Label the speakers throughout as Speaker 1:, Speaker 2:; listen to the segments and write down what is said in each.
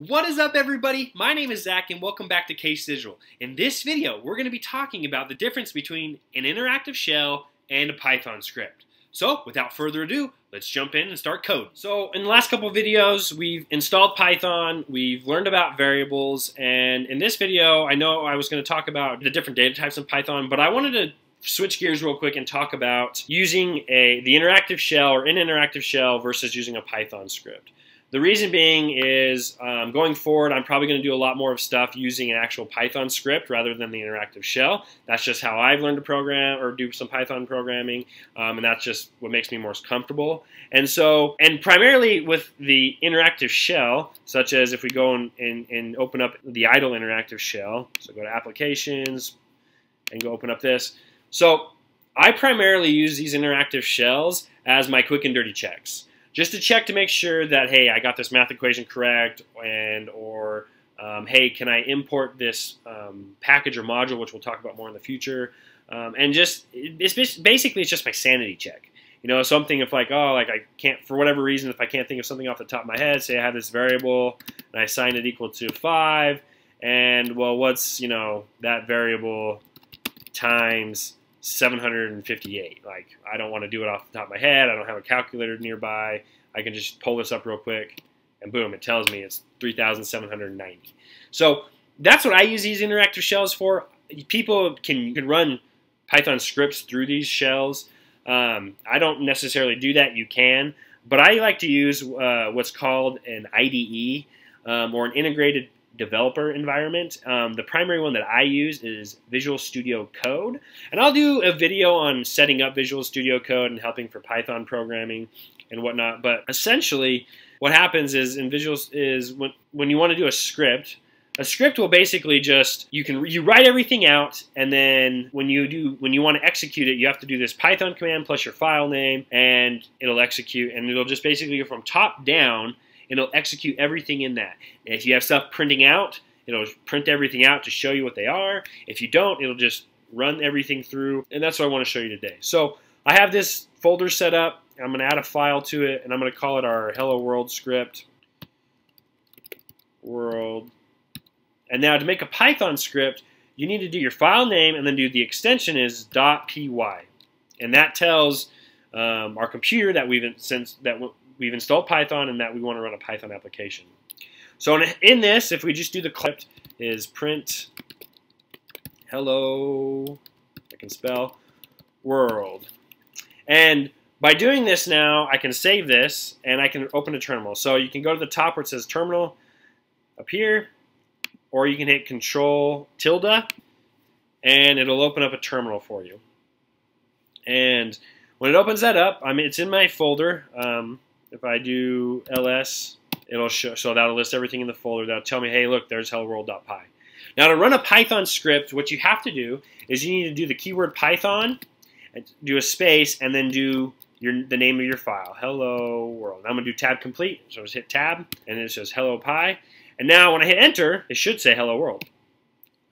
Speaker 1: What is up everybody? My name is Zach and welcome back to Case Digital. In this video, we're going to be talking about the difference between an interactive shell and a Python script. So without further ado, let's jump in and start code. So in the last couple videos, we've installed Python, we've learned about variables, and in this video, I know I was going to talk about the different data types in Python, but I wanted to switch gears real quick and talk about using a the interactive shell or an interactive shell versus using a Python script. The reason being is um, going forward, I'm probably going to do a lot more of stuff using an actual Python script rather than the interactive shell. That's just how I've learned to program or do some Python programming, um, and that's just what makes me most comfortable. And so, and primarily with the interactive shell, such as if we go and, and, and open up the IDLE interactive shell, so go to applications and go open up this. So I primarily use these interactive shells as my quick and dirty checks just to check to make sure that hey I got this math equation correct and or um, hey can I import this um, package or module which we'll talk about more in the future? Um, and just it's basically it's just my sanity check. You know something if like oh like I can't for whatever reason if I can't think of something off the top of my head say I have this variable and I assign it equal to 5 and well what's you know that variable times 758. Like, I don't want to do it off the top of my head. I don't have a calculator nearby. I can just pull this up real quick, and boom, it tells me it's 3,790. So that's what I use these interactive shells for. People can, can run Python scripts through these shells. Um, I don't necessarily do that. You can. But I like to use uh, what's called an IDE um, or an integrated developer environment. Um, the primary one that I use is Visual Studio Code. And I'll do a video on setting up Visual Studio Code and helping for Python programming and whatnot. But essentially, what happens is in Visual is when, when you want to do a script, a script will basically just you can you write everything out and then when you do when you want to execute it you have to do this python command plus your file name and it'll execute and it'll just basically go from top down it'll execute everything in that. If you have stuff printing out, it'll print everything out to show you what they are. If you don't, it'll just run everything through, and that's what I want to show you today. So I have this folder set up. I'm going to add a file to it, and I'm going to call it our Hello World script. World. And now to make a Python script, you need to do your file name and then do the extension is .py. And that tells um, our computer that we've since that we've installed Python and that we want to run a Python application. So in, in this, if we just do the clip, is print hello, I can spell, world. And by doing this now, I can save this and I can open a terminal. So you can go to the top where it says terminal up here, or you can hit control tilde and it'll open up a terminal for you. And when it opens that up, I mean, it's in my folder. Um, if I do ls, it'll show, so that'll list everything in the folder. That'll tell me, hey, look, there's helloworld.py. Now to run a Python script, what you have to do is you need to do the keyword Python, do a space, and then do your, the name of your file, hello world. I'm going to do tab complete, so just hit tab, and it says hello py. And now when I hit enter, it should say hello world.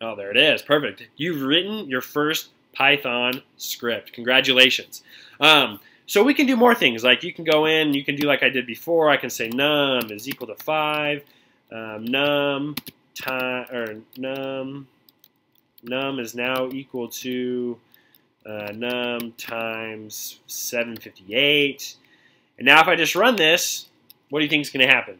Speaker 1: Oh, there it is. Perfect. You've written your first Python script. Congratulations. Um, so we can do more things. Like you can go in, you can do like I did before. I can say num is equal to 5. Um, num time or num num is now equal to uh, num times 758. And now if I just run this, what do you think is going to happen?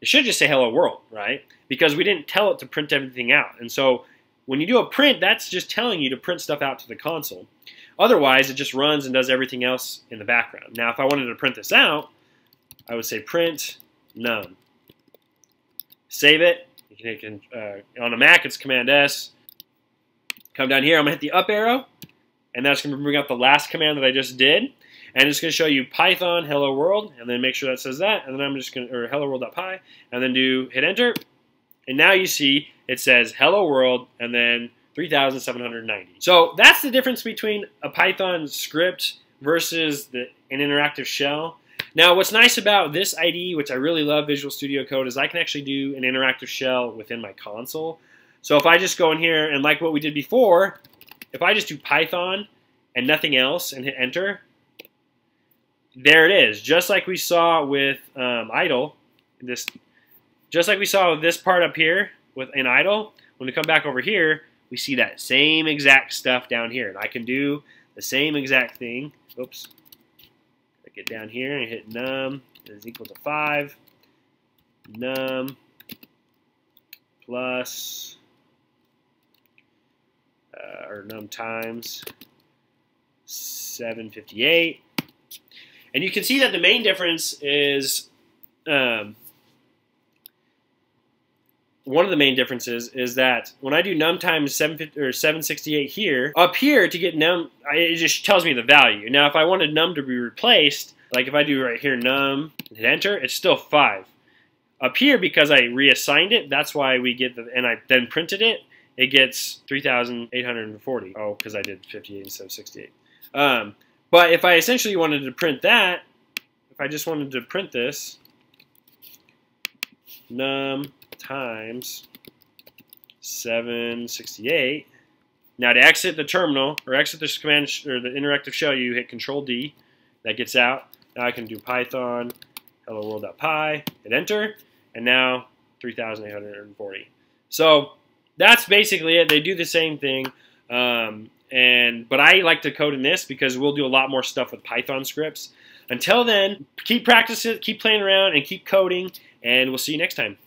Speaker 1: It should just say hello world, right? Because we didn't tell it to print everything out. And so when you do a print, that's just telling you to print stuff out to the console. Otherwise, it just runs and does everything else in the background. Now, if I wanted to print this out, I would say print none. Save it. You can, uh, on a Mac, it's Command S. Come down here. I'm going to hit the up arrow, and that's going to bring up the last command that I just did. And it's going to show you Python hello world, and then make sure that says that. And then I'm just going to, or hello world.py, and then do hit enter. And now you see it says hello world, and then 3,790. So that's the difference between a Python script versus the, an interactive shell. Now, what's nice about this IDE, which I really love Visual Studio Code, is I can actually do an interactive shell within my console. So if I just go in here and like what we did before, if I just do Python and nothing else and hit enter, there it is. Just like we saw with um, IDLE, this just like we saw with this part up here with an IDLE, when we come back over here, we see that same exact stuff down here. And I can do the same exact thing. Oops. I get down here and hit num is equal to 5. Num plus, uh, or num times 758. And you can see that the main difference is um, one of the main differences is that when I do num times 750 or 768 here, up here to get num, it just tells me the value. Now, if I wanted num to be replaced, like if I do right here num, hit enter, it's still 5. Up here, because I reassigned it, that's why we get the, and I then printed it, it gets 3,840. Oh, because I did 58 instead of 68. Um, but if I essentially wanted to print that, if I just wanted to print this, num times 768. Now to exit the terminal, or exit this command, or the interactive shell, you hit Control D. That gets out. Now I can do Python hello world.py, hit enter, and now 3,840. So that's basically it. They do the same thing. Um, and But I like to code in this because we'll do a lot more stuff with Python scripts. Until then, keep practicing, keep playing around, and keep coding, and we'll see you next time.